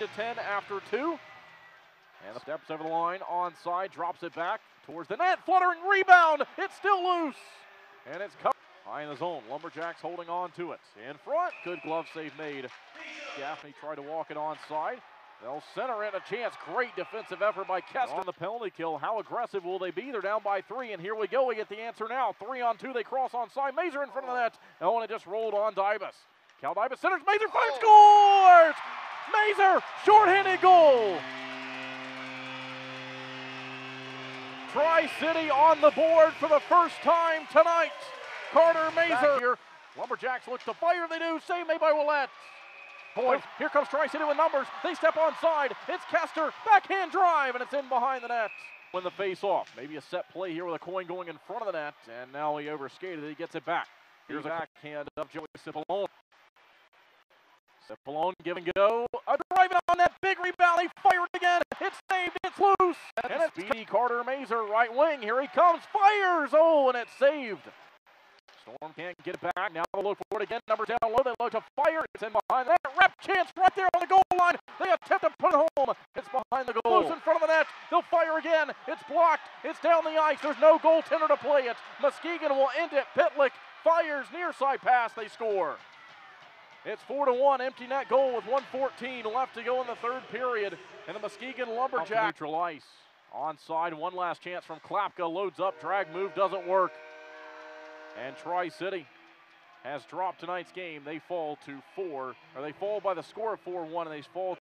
to 10 after two. And the steps over the line, onside, drops it back towards the net, fluttering rebound. It's still loose, and it's cut high in the zone. Lumberjacks holding on to it. In front, good glove save made. Gaffney tried to walk it onside. They'll center it, a chance. Great defensive effort by Kester on the penalty kill. How aggressive will they be? They're down by three, and here we go. We get the answer now. Three on two. They cross on side. Mazur in front of the net. Oh, and it just rolled on Dybus. Cal Dybus centers. Mazur finds oh. scores! Mazur, shorthanded goal. Tri City on the board for the first time tonight. Carter Mazur here. Lumberjacks look to fire. They do. Save made by Willette. Boy, here comes Tri City with numbers. They step on side. It's Kester. Backhand drive, and it's in behind the net. Win the face off. Maybe a set play here with a coin going in front of the net. And now he overskated. He gets it back. Here's a backhand of Joey Cipollone. Cipollone give and go. A drive on that big rebound. He fired again. It's saved. It's loose. And it's speedy Carter Mazur, right wing. Here he comes. Fires. Oh, and it's saved. Storm can't get it back. Now they look for it again. Numbers down low. They look to fire. It's in behind that. Rep chance right there on the goal line. They attempt to put it home. It's behind the goal. Loose in front of the net. They'll fire again. It's blocked. It's down the ice. There's no goaltender to play it. Muskegon will end it. Pitlick fires near side pass. They score. It's 4 to 1, empty net goal with 114 left to go in the third period. And the Muskegon Lumberjack neutral ice. Onside, one last chance from Klapka. Loads up, drag move doesn't work. And Tri City has dropped tonight's game. They fall to four, or they fall by the score of 4 1, and they fall